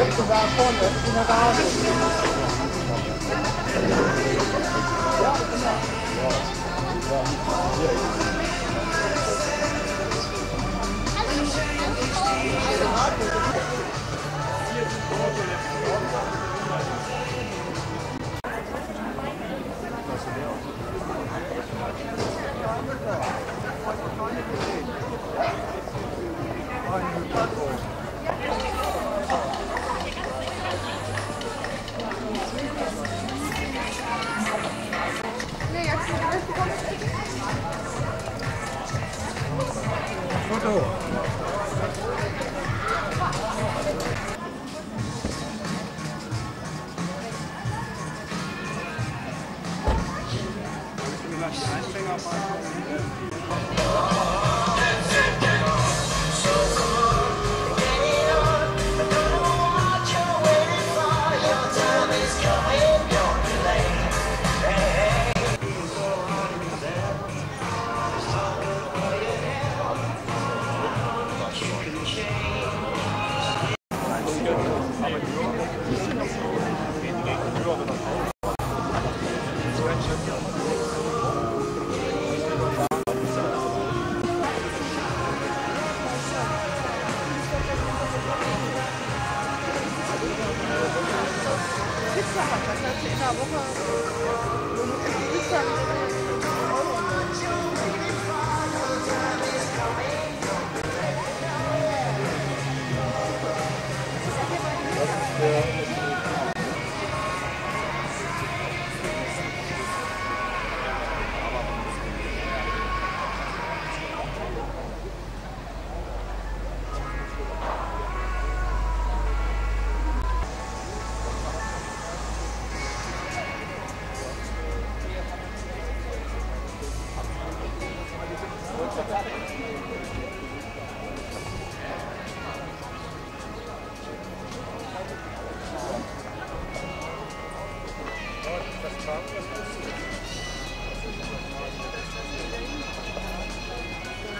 Die Wettbewerb vorne in der Yeah.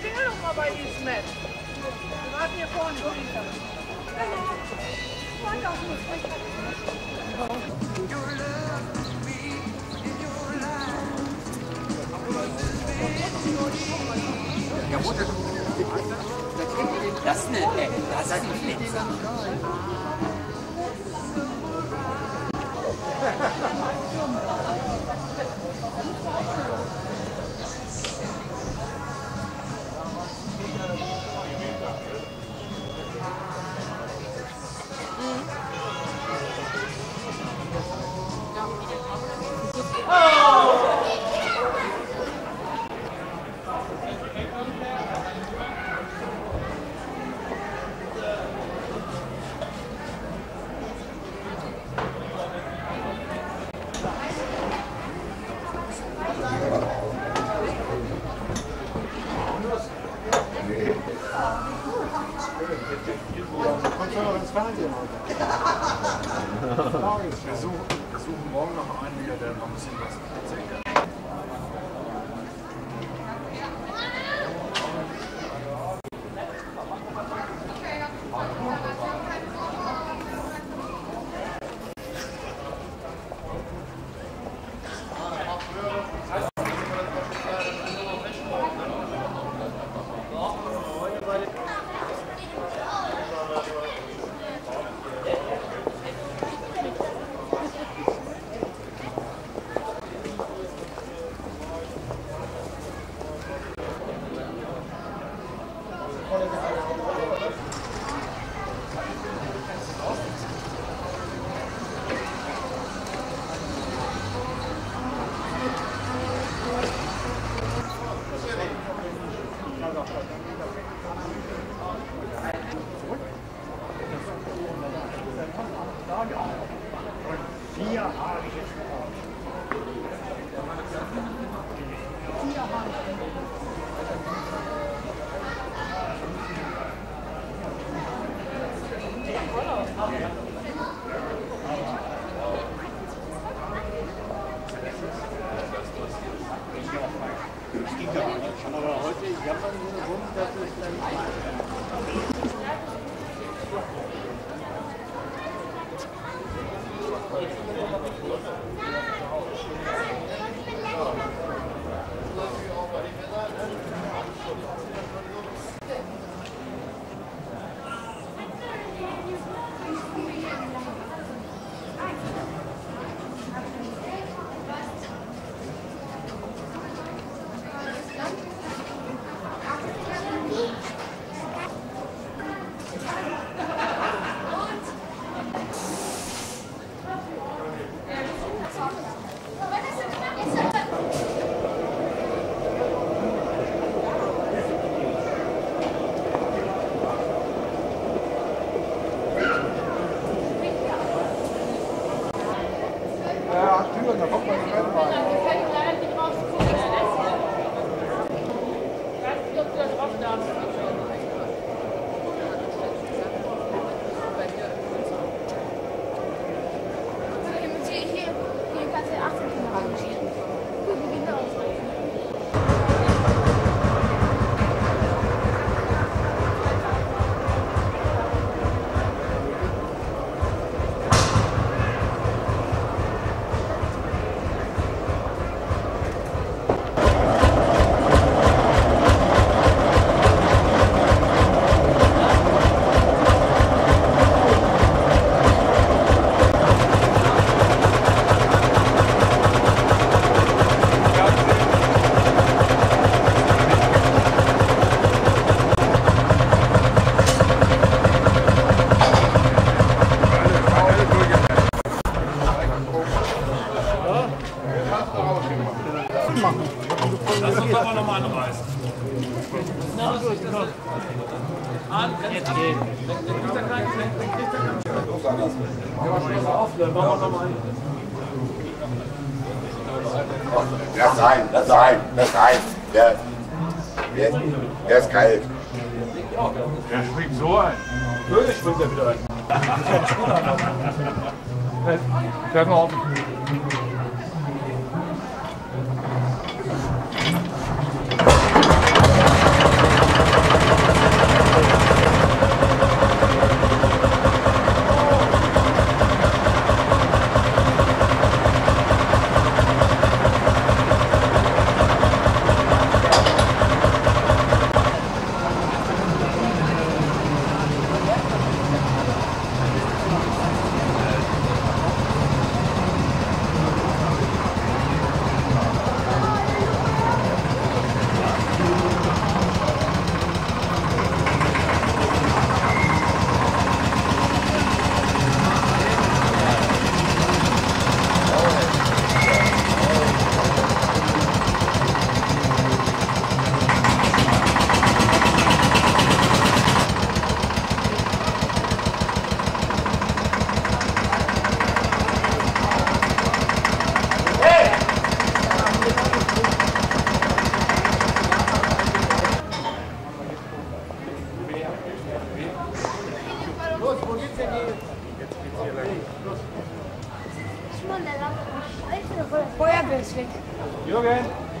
Klingel doch mal bei Ismet. Wir warten hier vorne. Auf mich. Das nicht, ey. Das ist ein Flitzer. Mm. Yeah. Thank you. das reicht. Der, der, der ist kalt. Der springt so ein. Wirklich springt er wieder ein. Fährt mal auf. You okay?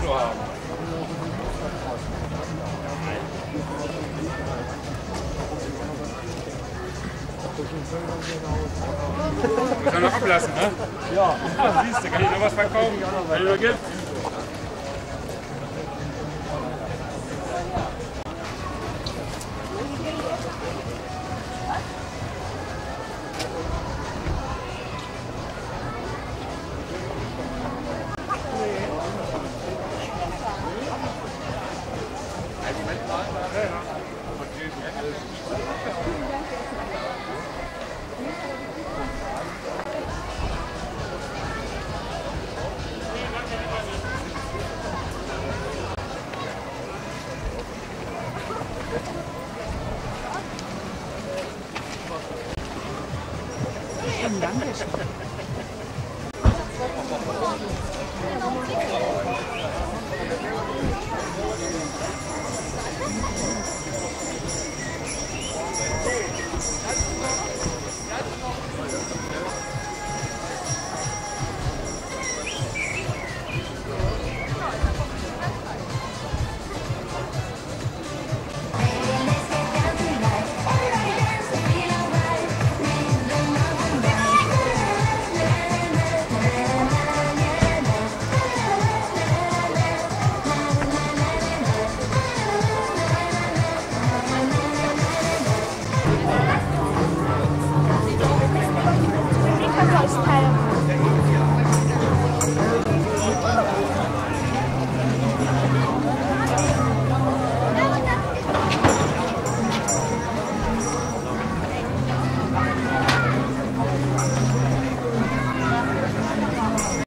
Foto haben. Das kann man ablassen, ne? Ja. Siehst du, kann ich noch was verkaufen? Kann ich noch Geld?